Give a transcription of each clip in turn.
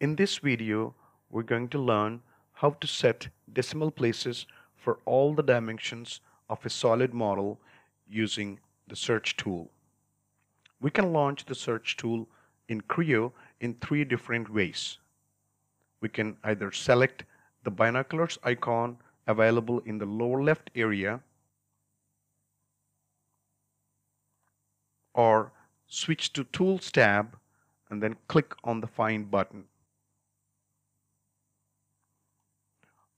In this video, we're going to learn how to set decimal places for all the dimensions of a solid model using the search tool. We can launch the search tool in Creo in three different ways. We can either select the binoculars icon available in the lower left area or switch to Tools tab and then click on the Find button.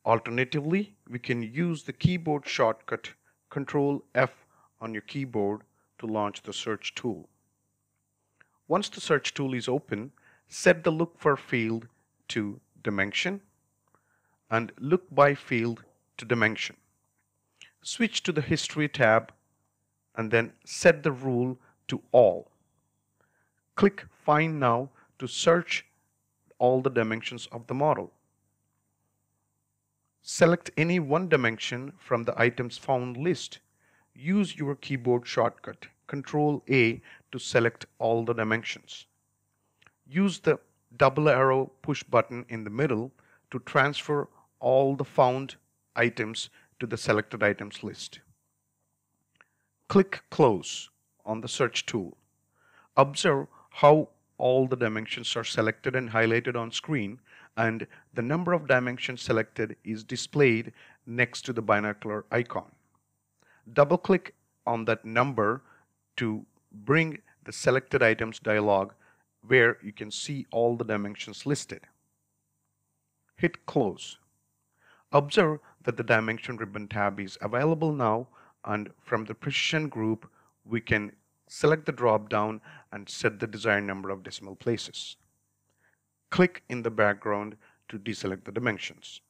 Alternatively, we can use the keyboard shortcut Control F on your keyboard to launch the search tool. Once the search tool is open, set the look for field to dimension and look by field to dimension. Switch to the history tab and then set the rule to all. Click find now to search all the dimensions of the model. Select any one dimension from the items found list. Use your keyboard shortcut Control A to select all the dimensions. Use the double arrow push button in the middle to transfer all the found items to the selected items list. Click Close on the search tool. Observe how all the dimensions are selected and highlighted on screen and the number of dimensions selected is displayed next to the binocular icon. Double click on that number to bring the selected items dialog where you can see all the dimensions listed. Hit close. Observe that the dimension ribbon tab is available now and from the precision group we can select the drop down and set the desired number of decimal places. Click in the background to deselect the dimensions.